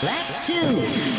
Lap two.